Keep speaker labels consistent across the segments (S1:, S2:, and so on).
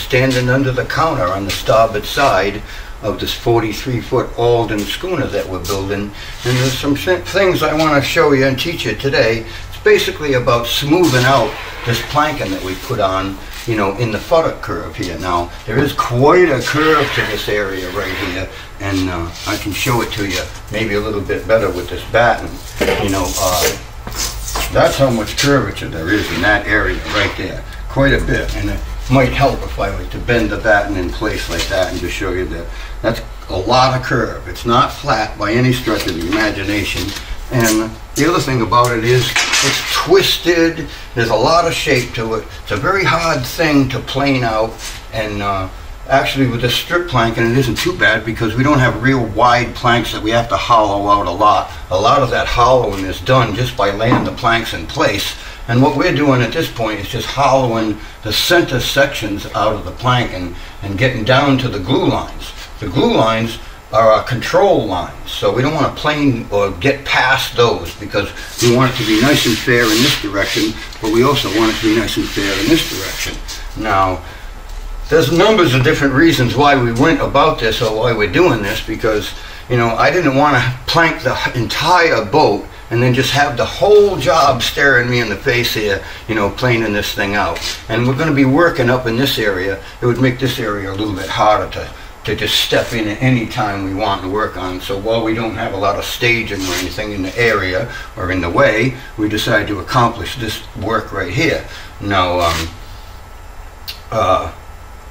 S1: standing under the counter on the starboard side of this 43-foot Alden schooner that we're building. And there's some things I want to show you and teach you today. It's basically about smoothing out this planking that we put on, you know, in the futtock curve here. Now, there is quite a curve to this area right here, and uh, I can show it to you maybe a little bit better with this batten. You know, uh, that's how much curvature there is in that area right there. Quite a bit. And might help if I were to bend the batten in place like that and just show you that. That's a lot of curve. It's not flat by any stretch of the imagination. And the other thing about it is it's twisted. There's a lot of shape to it. It's a very hard thing to plane out. And uh, actually with this strip plank, and it isn't too bad because we don't have real wide planks that we have to hollow out a lot. A lot of that hollowing is done just by laying the planks in place. And what we're doing at this point is just hollowing the center sections out of the plank and, and getting down to the glue lines. The glue lines are our control lines. So we don't want to plane or get past those because we want it to be nice and fair in this direction, but we also want it to be nice and fair in this direction. Now, there's numbers of different reasons why we went about this or why we're doing this because, you know, I didn't want to plank the entire boat and then just have the whole job staring me in the face here, you know, planing this thing out. And we're going to be working up in this area. It would make this area a little bit harder to to just step in at any time we want to work on. So while we don't have a lot of staging or anything in the area or in the way, we decided to accomplish this work right here. Now, um, uh,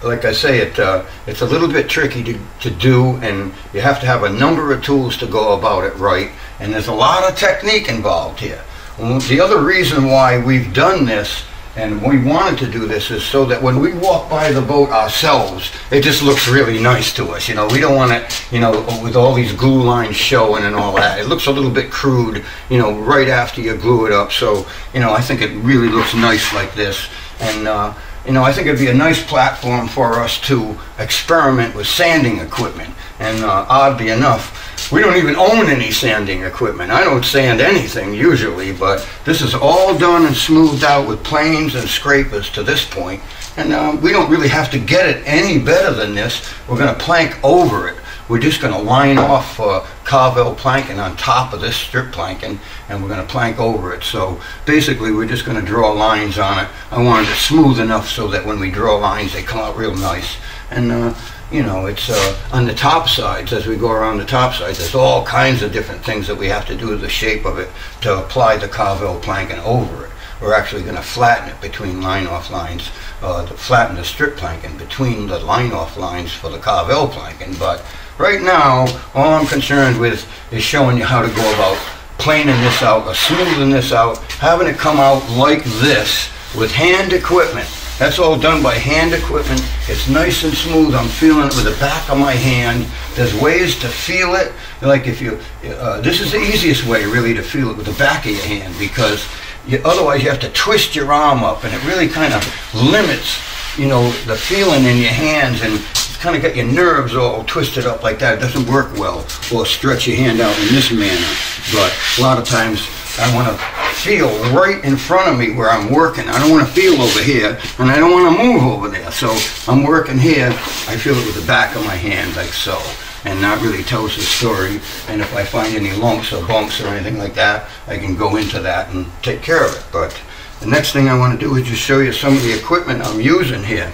S1: like I say, it uh, it's a little bit tricky to, to do, and you have to have a number of tools to go about it right, and there's a lot of technique involved here. The other reason why we've done this and we wanted to do this is so that when we walk by the boat ourselves, it just looks really nice to us. You know, we don't want it, you know, with all these glue lines showing and all that. It looks a little bit crude, you know, right after you glue it up. So, you know, I think it really looks nice like this. And, uh, you know, I think it'd be a nice platform for us to experiment with sanding equipment. And uh, oddly enough, we don't even own any sanding equipment. I don't sand anything usually, but this is all done and smoothed out with planes and scrapers to this point. And uh, we don't really have to get it any better than this. We're going to plank over it. We're just going to line off uh, Carvel planking on top of this strip planking, and we're going to plank over it. So basically, we're just going to draw lines on it. I wanted it smooth enough so that when we draw lines, they come out real nice. And uh, you know, it's uh, on the top sides, as we go around the top sides, there's all kinds of different things that we have to do to the shape of it to apply the Carvel planking over it. We're actually going to flatten it between line-off lines, uh, to flatten the strip planking between the line-off lines for the Carvel planking. But right now, all I'm concerned with is showing you how to go about planing this out, smoothing this out, having it come out like this with hand equipment that's all done by hand equipment. It's nice and smooth. I'm feeling it with the back of my hand. There's ways to feel it. Like if you, uh, this is the easiest way really to feel it with the back of your hand because you, otherwise you have to twist your arm up and it really kind of limits, you know, the feeling in your hands and kind of got your nerves all twisted up like that. It doesn't work well. Or stretch your hand out in this manner. But a lot of times I want to feel right in front of me where I'm working. I don't want to feel over here, and I don't want to move over there. So I'm working here. I feel it with the back of my hand, like so. And that really tells the story. And if I find any lumps or bumps or anything like that, I can go into that and take care of it. But the next thing I want to do is just show you some of the equipment I'm using here.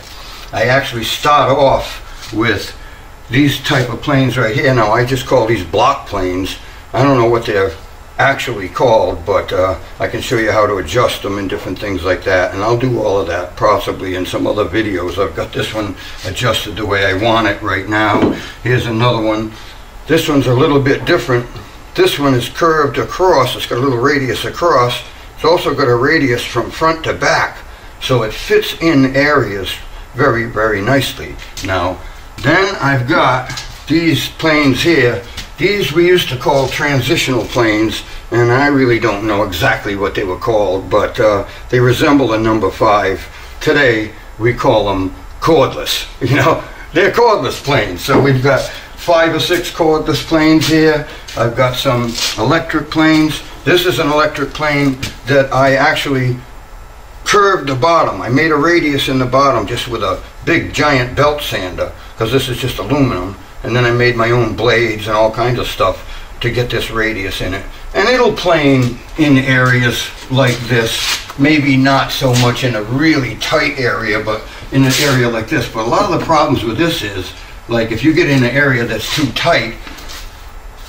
S1: I actually start off with these type of planes right here. Now I just call these block planes. I don't know what they're actually called, but uh, I can show you how to adjust them and different things like that. And I'll do all of that possibly in some other videos. I've got this one adjusted the way I want it right now. Here's another one. This one's a little bit different. This one is curved across. It's got a little radius across. It's also got a radius from front to back. So it fits in areas very, very nicely. Now, then I've got these planes here these we used to call transitional planes, and I really don't know exactly what they were called, but uh, they resemble a number five. Today, we call them cordless. You know, they're cordless planes. So we've got five or six cordless planes here. I've got some electric planes. This is an electric plane that I actually curved the bottom. I made a radius in the bottom just with a big giant belt sander because this is just aluminum. And then I made my own blades and all kinds of stuff to get this radius in it. And it'll plane in areas like this, maybe not so much in a really tight area, but in an area like this. But a lot of the problems with this is, like if you get in an area that's too tight,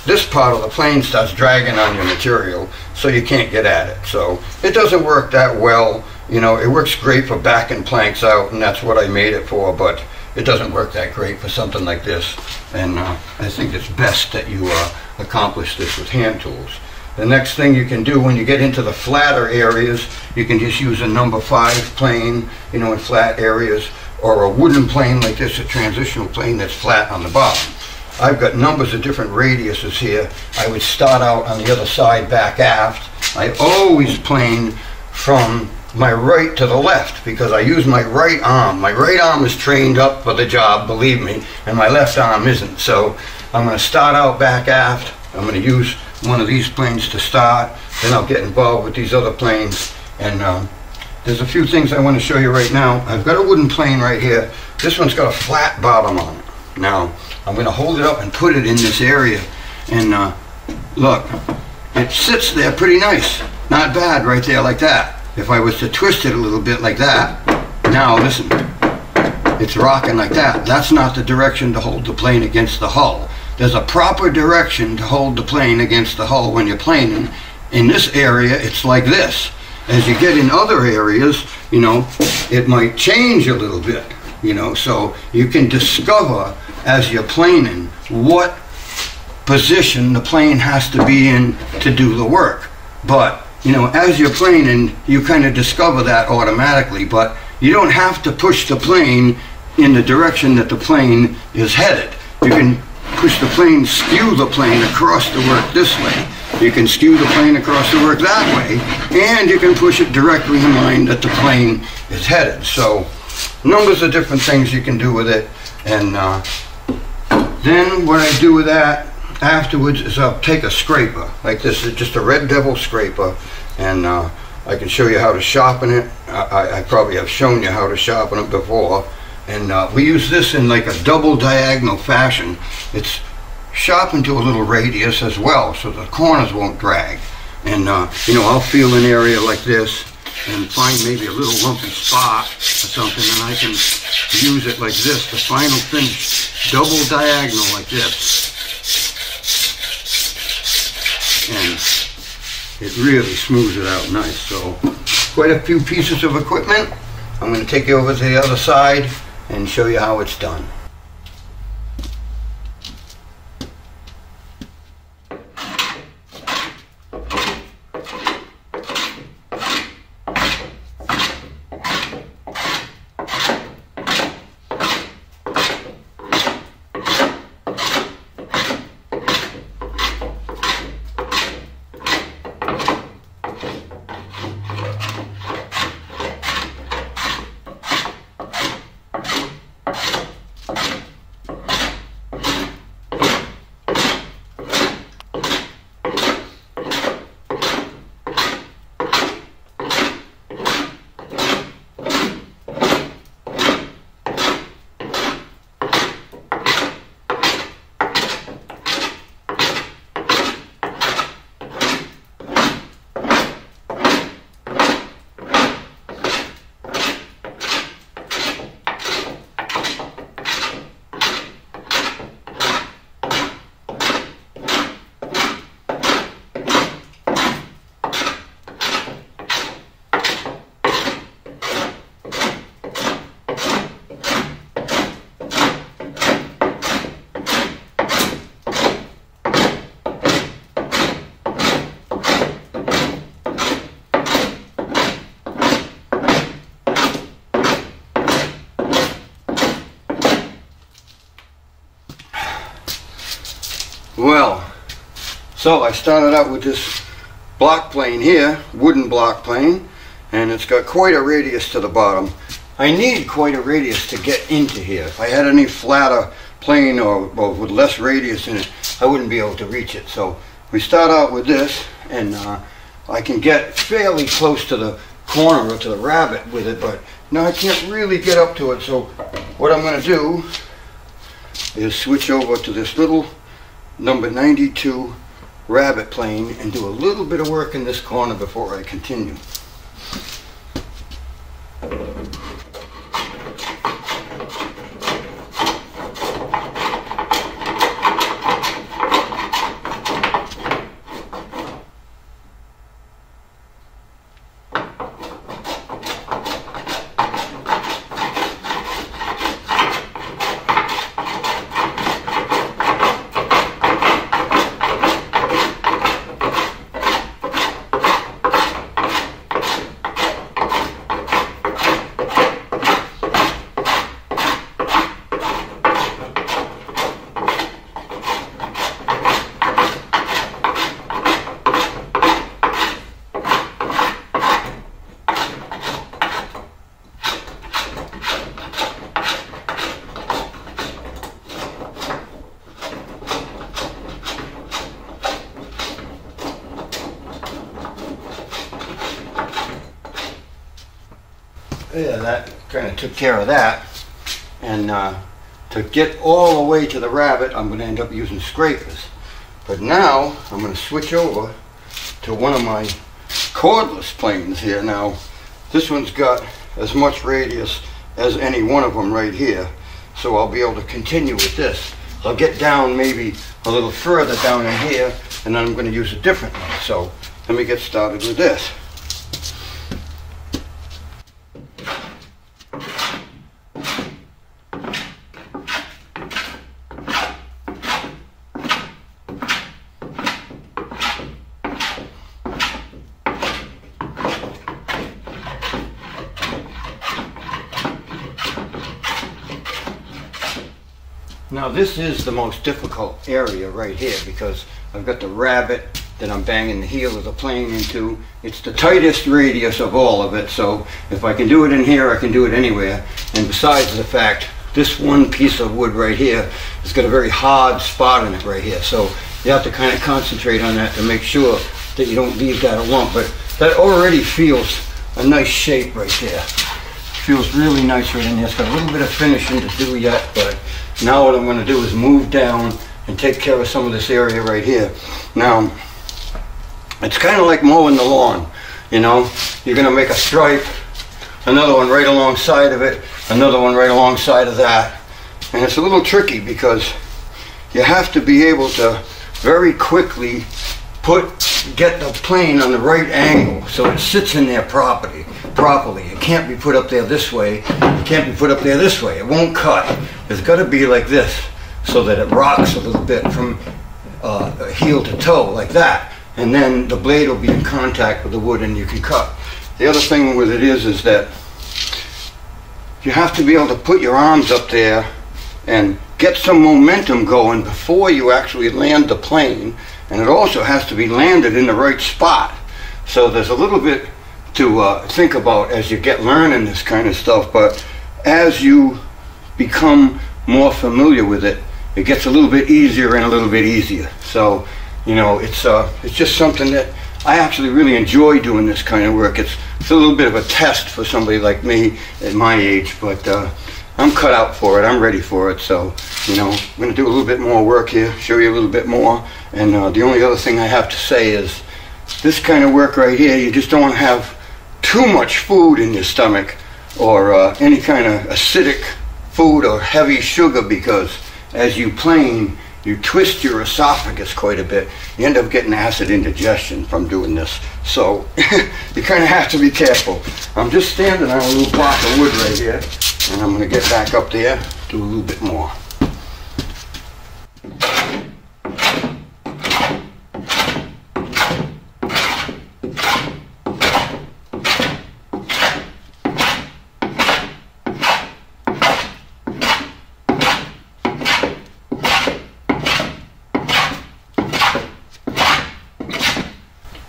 S1: this part of the plane starts dragging on your material, so you can't get at it. So it doesn't work that well. You know, it works great for backing planks out, and that's what I made it for, but it doesn't work that great for something like this. And uh, I think it's best that you uh, accomplish this with hand tools. The next thing you can do when you get into the flatter areas, you can just use a number five plane, you know, in flat areas, or a wooden plane like this, a transitional plane that's flat on the bottom. I've got numbers of different radiuses here. I would start out on the other side back aft. I always plane from my right to the left because I use my right arm. My right arm is trained up for the job, believe me, and my left arm isn't. So I'm going to start out back aft. I'm going to use one of these planes to start. Then I'll get involved with these other planes. And um, there's a few things I want to show you right now. I've got a wooden plane right here. This one's got a flat bottom on it. Now, I'm going to hold it up and put it in this area. And uh, look, it sits there pretty nice. Not bad right there like that. If I was to twist it a little bit like that, now listen, it's rocking like that. That's not the direction to hold the plane against the hull. There's a proper direction to hold the plane against the hull when you're planing. In this area, it's like this. As you get in other areas, you know, it might change a little bit, you know, so you can discover as you're planing what position the plane has to be in to do the work. But you know, as you're planing, you kind of discover that automatically, but you don't have to push the plane in the direction that the plane is headed. You can push the plane, skew the plane across the work this way. You can skew the plane across the work that way, and you can push it directly in line that the plane is headed. So, numbers of different things you can do with it, and uh, then what I do with that afterwards is I'll take a scraper like this is just a red devil scraper and uh, I can show you how to sharpen it. I, I, probably have shown you how to sharpen it before. And uh, we use this in like a double diagonal fashion. It's sharpened to a little radius as well so the corners won't drag. And uh, you know I'll feel an area like this and find maybe a little lumpy spot or something and I can use it like this. The final finish double diagonal like this. And it really smooths it out nice. So quite a few pieces of equipment. I'm going to take you over to the other side and show you how it's done. Well, so I started out with this block plane here, wooden block plane, and it's got quite a radius to the bottom. I need quite a radius to get into here. If I had any flatter plane or, or with less radius in it, I wouldn't be able to reach it. So we start out with this, and uh, I can get fairly close to the corner or to the rabbet with it, but Now I can't really get up to it, so what I'm going to do is switch over to this little number 92 rabbet plane and do a little bit of work in this corner before I continue. yeah, that kind of took care of that. And uh, to get all the way to the rabbet, I'm going to end up using scrapers. But now I'm going to switch over to one of my cordless planes here. Now, this one's got as much radius as any one of them right here. So I'll be able to continue with this. I'll get down maybe a little further down in here, and then I'm going to use a different one. So let me get started with this. Now this is the most difficult area right here because I've got the rabbet that I'm banging the heel of the plane into. It's the tightest radius of all of it, so if I can do it in here, I can do it anywhere. And besides the fact, this one piece of wood right here has got a very hard spot in it right here. So you have to kind of concentrate on that to make sure that you don't leave that a lump. But that already feels a nice shape right there. Feels really nice right in there. It's got a little bit of finishing to do yet, but now what I'm going to do is move down and take care of some of this area right here. Now, it's kind of like mowing the lawn, you know. You're going to make a stripe, another one right alongside of it, another one right alongside of that. And it's a little tricky because you have to be able to very quickly put get the plane on the right angle so it sits in there properly. Properly, it can't be put up there this way. It can't be put up there this way. It won't cut. It's got to be like this so that it rocks a little bit from uh, heel to toe like that, and then the blade will be in contact with the wood and you can cut. The other thing with it is is that you have to be able to put your arms up there and get some momentum going before you actually land the plane and it also has to be landed in the right spot. So there's a little bit to uh, think about as you get learning this kind of stuff, but as you become more familiar with it, it gets a little bit easier and a little bit easier. So, you know, it's uh, it's just something that I actually really enjoy doing this kind of work. It's it's a little bit of a test for somebody like me at my age, but uh, I'm cut out for it. I'm ready for it. So, you know, I'm going to do a little bit more work here, show you a little bit more. And uh, the only other thing I have to say is this kind of work right here, you just don't want to have too much food in your stomach or uh, any kind of acidic food or heavy sugar because as you plane, you twist your esophagus quite a bit. You end up getting acid indigestion from doing this. So you kind of have to be careful. I'm just standing on a little block of wood right here and I'm going to get back up there, do a little bit more.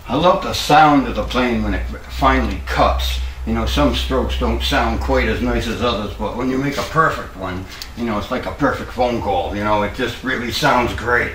S1: I love the sound of the plane when it finally cuts. You know, some strokes don't sound quite as nice as others, but when you make a perfect one, you know, it's like a perfect phone call. You know, it just really sounds great.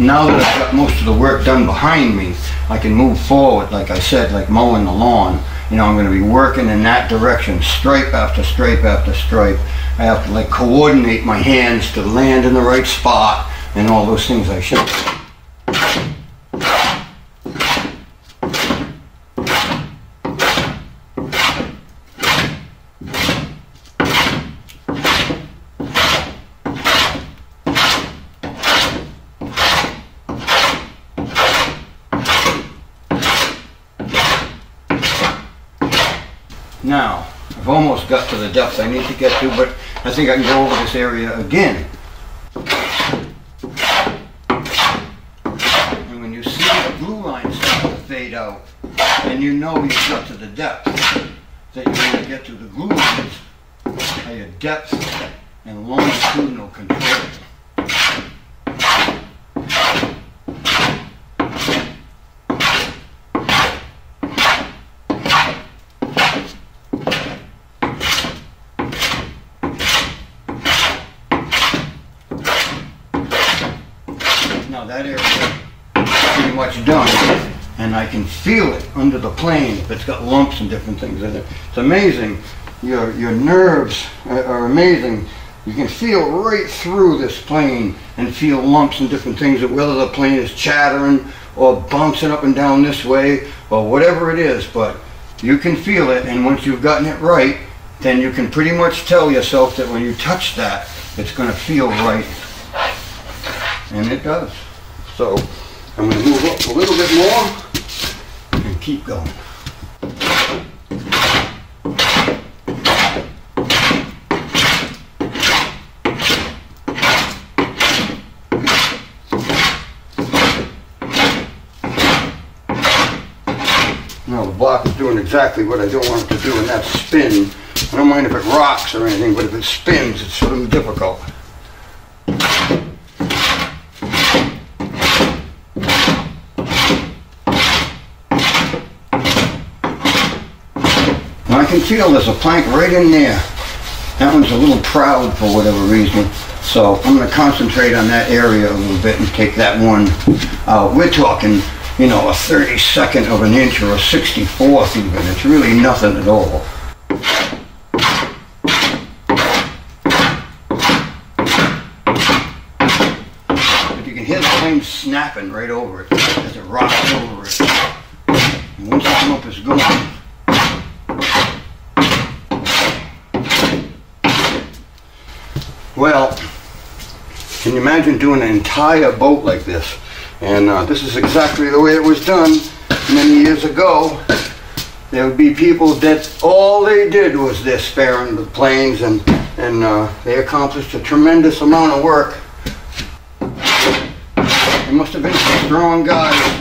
S1: now that I've got most of the work done behind me, I can move forward, like I said, like mowing the lawn. You know, I'm going to be working in that direction, stripe after stripe after stripe. I have to like coordinate my hands to land in the right spot and all those things I should. Now, I've almost got to the depth I need to get to, but I think I can go over this area again. And when you see the blue line start to fade out, and you know you've got to the depth that you're going to get to. The blue lines are your depth and longitudinal control. Now that area pretty much done, and I can feel it under the plane it's got lumps and different things in it. It's amazing. Your, your nerves are, are amazing. You can feel right through this plane and feel lumps and different things, whether the plane is chattering or bouncing up and down this way or whatever it is, but you can feel it, and once you've gotten it right, then you can pretty much tell yourself that when you touch that, it's going to feel right. And it does. So I'm going to move up a little bit more and keep going. Now the block is doing exactly what I don't want it to do, and that's spin. I don't mind if it rocks or anything, but if it spins, it's sort of difficult. Can feel there's a plank right in there. That one's a little proud for whatever reason. So I'm going to concentrate on that area a little bit and take that one. We're talking, you know, a 32nd of an inch or a 64th even. It's really nothing at all. But you can hear the plane snapping right over it as it rocks over it. And once I come up, it's Well, can you imagine doing an entire boat like this? And uh, this is exactly the way it was done many years ago. There would be people that all they did was this sparing the planes and, and uh, they accomplished a tremendous amount of work. They must have been strong guys.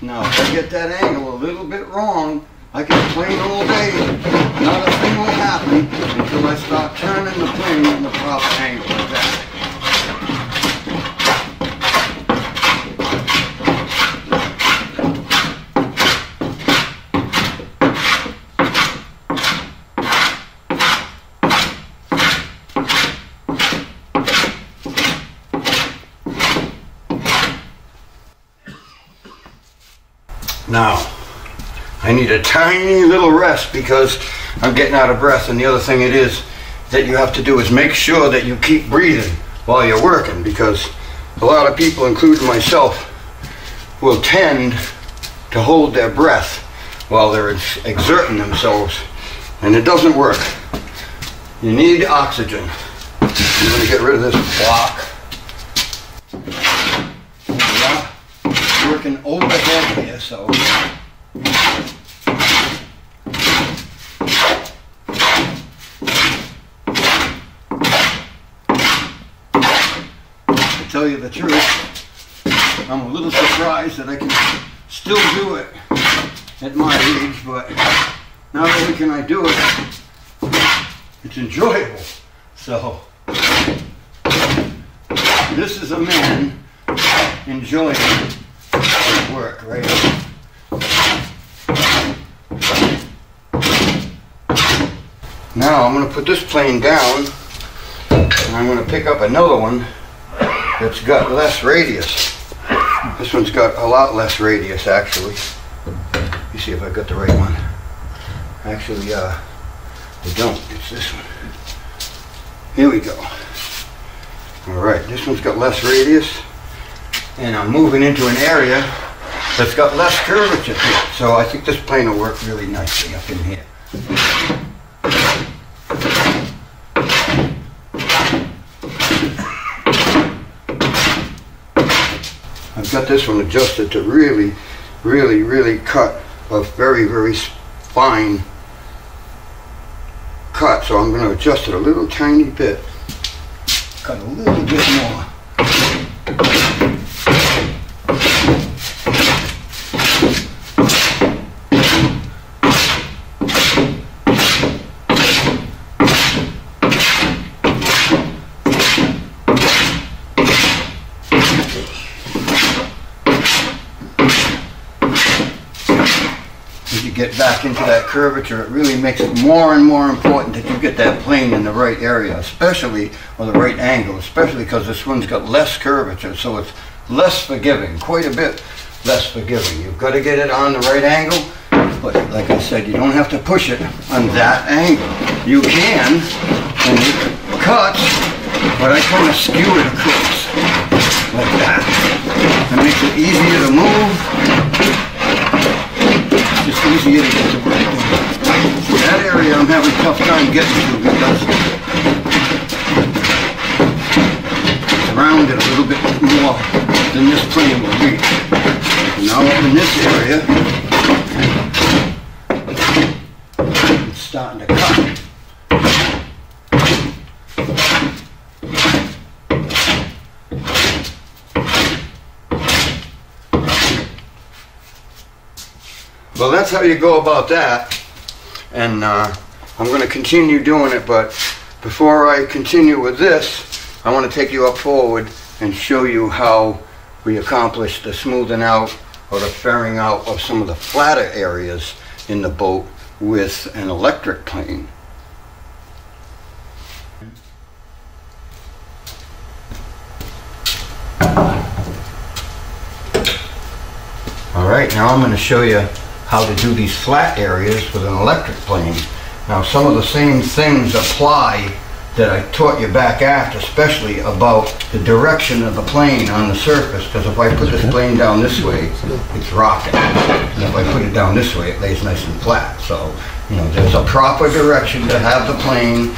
S1: Now, if I get that angle a little bit wrong, I can plane all day. Not a thing will happen until I start turning the plane in the proper angle like that. Now, I need a tiny little rest because I'm getting out of breath. And the other thing it is that you have to do is make sure that you keep breathing while you're working because a lot of people, including myself, will tend to hold their breath while they're ex- exerting themselves. And it doesn't work. You need oxygen. I'm going to get rid of this block. Working overhead here, so. Tell you the truth, I'm a little surprised that I can still do it at my age, but not only can I do it, it's enjoyable. So, this is a man enjoying his work right Now I'm going to put this plane down and I'm going to pick up another one that's got less radius. This one's got a lot less radius actually. Let me see if I got the right one. Actually, uh, I don't. It's this one. Here we go. All right, this one's got less radius and I'm moving into an area that's got less curvature. So I think this plane will work really nicely up in here. This one adjusted to really, really, really cut a very, very fine cut. So I'm going to adjust it a little tiny bit. Cut a little bit more. get back into that curvature, it really makes it more and more important that you get that plane in the right area, especially, or the right angle, especially because this one's got less curvature, so it's less forgiving, quite a bit less forgiving. You've got to get it on the right angle, but like I said, you don't have to push it on that angle. You can, and it cuts, but I kind of skew it across, like that. It makes it easier to move, just easier to get to work That area I'm having a tough time getting to because it's rounded a little bit more than this plane will be. Now up in this area, it's starting to cut. Well, that's how you go about that. And uh, I'm going to continue doing it, but before I continue with this, I want to take you up forward and show you how we accomplish the smoothing out or the fairing out of some of the flatter areas in the boat with an electric plane. All right, now I'm going to show you how to do these flat areas with an electric plane. Now some of the same things apply that I taught you back aft, especially about the direction of the plane on the surface, because if I put this plane down this way, it's rocking. And if I put it down this way, it lays nice and flat. So, you know, there's a proper direction to have the plane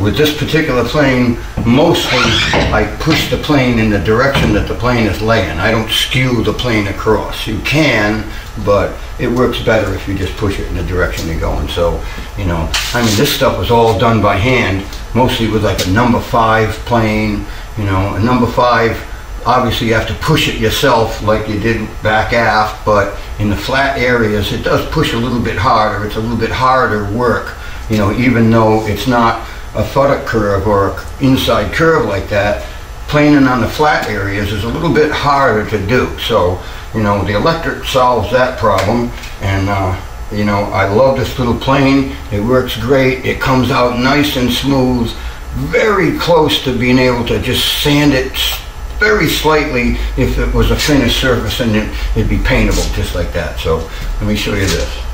S1: with this particular plane, mostly I push the plane in the direction that the plane is laying. I don't skew the plane across. You can, but it works better if you just push it in the direction you're going. So, you know, I mean, this stuff was all done by hand, mostly with like a number five plane, you know, a number five, obviously you have to push it yourself like you did back aft, but in the flat areas, it does push a little bit harder. It's a little bit harder work, you know, even though it's not a futtock curve or inside curve like that, planing on the flat areas is a little bit harder to do. So, you know, the electric solves that problem. And, uh, you know, I love this little plane. It works great. It comes out nice and smooth, very close to being able to just sand it very slightly if it was a finished surface and it, it'd be paintable just like that. So let me show you this.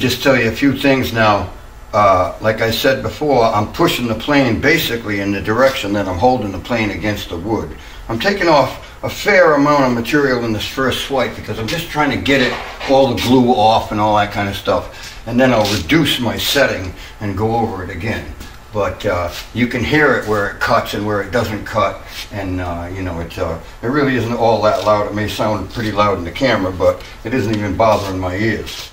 S1: Just tell you a few things now. Uh, like I said before, I'm pushing the plane basically in the direction that I'm holding the plane against the wood. I'm taking off a fair amount of material in this first swipe because I'm just trying to get it, all the glue off and all that kind of stuff. And then I'll reduce my setting and go over it again. But uh, you can hear it where it cuts and where it doesn't cut. And, uh, you know, it, uh, it really isn't all that loud. It may sound pretty loud in the camera, but it isn't even bothering my ears.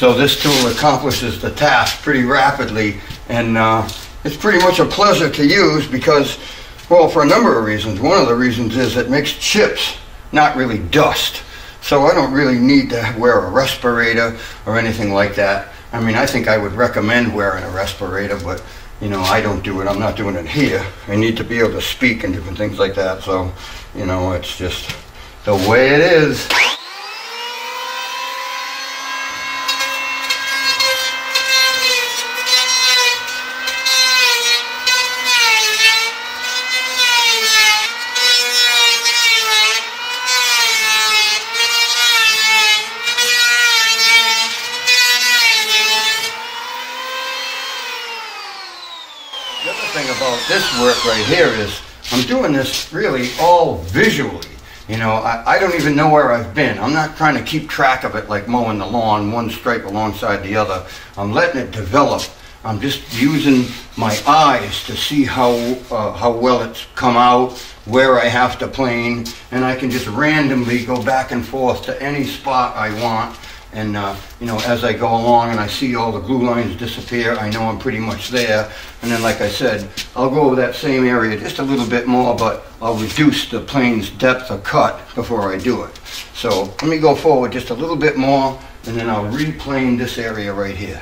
S1: So this tool accomplishes the task pretty rapidly and uh, it's pretty much a pleasure to use because, well, for a number of reasons. One of the reasons is it makes chips, not really dust. So I don't really need to wear a respirator or anything like that. I mean, I think I would recommend wearing a respirator, but you know, I don't do it. I'm not doing it here. I need to be able to speak and different things like that. So, you know, it's just the way it is. The other thing about this work right here is I'm doing this really all visually. You know, I, I don't even know where I've been. I'm not trying to keep track of it like mowing the lawn, one stripe alongside the other. I'm letting it develop. I'm just using my eyes to see how, uh, how well it's come out, where I have to plane, and I can just randomly go back and forth to any spot I want and, uh, you know, as I go along and I see all the glue lines disappear, I know I'm pretty much there. And then, like I said, I'll go over that same area just a little bit more, but I'll reduce the plane's depth of cut before I do it. So let me go forward just a little bit more, and then I'll replane this area right here.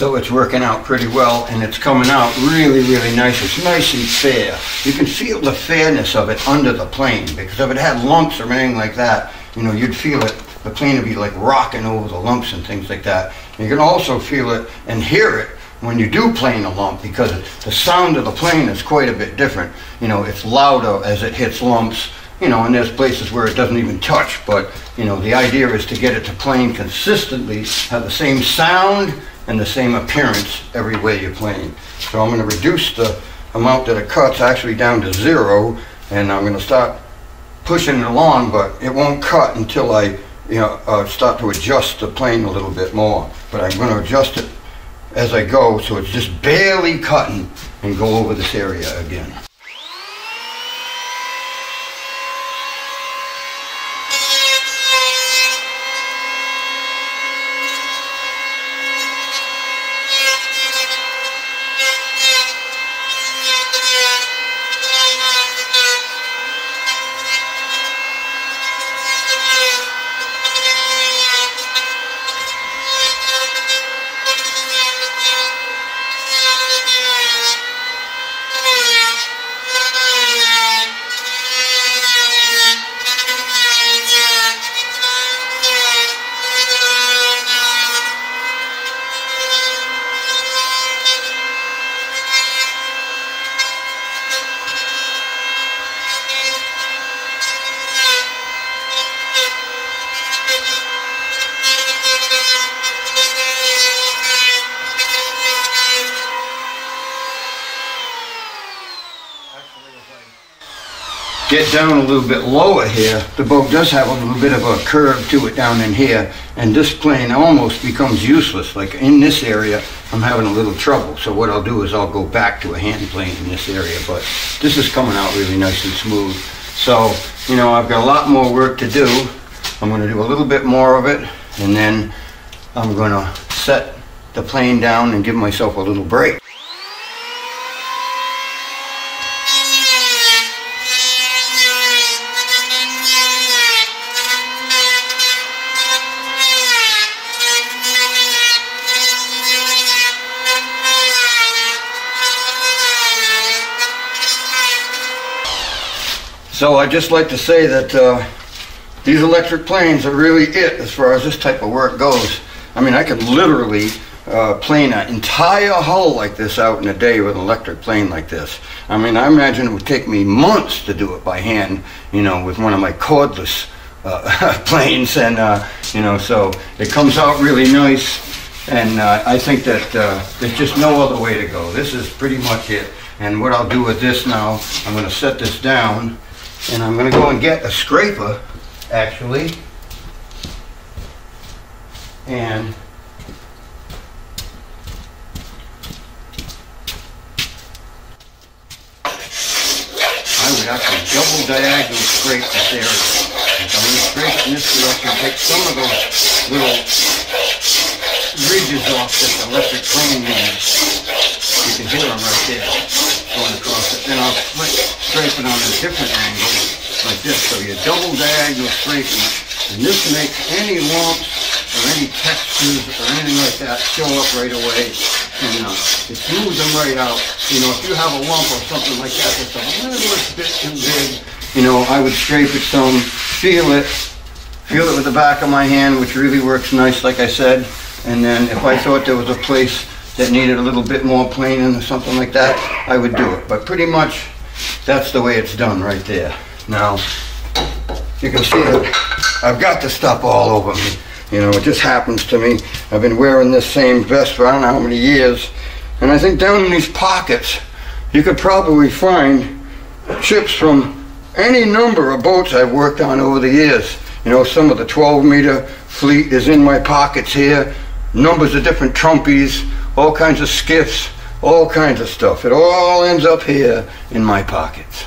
S1: So it's working out pretty well and it's coming out really, really nice. It's nice and fair. You can feel the fairness of it under the plane because if it had lumps or anything like that, you know, you'd feel it. The plane would be like rocking over the lumps and things like that. And you can also feel it and hear it when you do plane a lump because the sound of the plane is quite a bit different. You know, it's louder as it hits lumps you know, and there's places where it doesn't even touch, but, you know, the idea is to get it to plane consistently, have the same sound and the same appearance every way you're playing. So I'm going to reduce the amount that it cuts actually down to zero, and I'm going to start pushing it along, but it won't cut until I you know, uh, start to adjust the plane a little bit more. But I'm going to adjust it as I go, so it's just barely cutting and go over this area again. Get down a little bit lower here, the boat does have a little bit of a curve to it down in here, and this plane almost becomes useless. Like in this area, I'm having a little trouble. So what I'll do is I'll go back to a hand plane in this area, but this is coming out really nice and smooth. So, you know, I've got a lot more work to do. I'm going to do a little bit more of it, and then I'm going to set the plane down and give myself a little break. So I'd just like to say that uh, these electric planes are really it as far as this type of work goes. I mean, I could literally uh, plane an entire hull like this out in a day with an electric plane like this. I mean, I imagine it would take me months to do it by hand, you know, with one of my cordless uh, planes. And, uh, you know, so it comes out really nice. And uh, I think that uh, there's just no other way to go. This is pretty much it. And what I'll do with this now, I'm going to set this down. And I'm going to go and get a scraper, actually. And I would actually double diagonal scrape this area. I'm going to scrape in this direction, take some of those little ridges off that the electric plane needs. You can hear them right there going across it. Then I'll scrape it on a different angle, like this. So you double diagonal scraping. And this makes any lumps or any textures or anything like that show up right away. And uh, it smooths them right out. You know, if you have a lump or something like that that's a little bit too big, you know, I would scrape it some, feel it, feel it with the back of my hand, which really works nice, like I said. And then if I thought there was a place that needed a little bit more planing or something like that, I would do it. But pretty much, that's the way it's done right there. Now, you can see that I've got the stuff all over me. You know, it just happens to me. I've been wearing this same vest for I don't know how many years. And I think down in these pockets, you could probably find chips from any number of boats I've worked on over the years. You know, some of the 12 meter fleet is in my pockets here. Numbers of different trumpies, all kinds of skiffs, all kinds of stuff. It all ends up here in my pockets.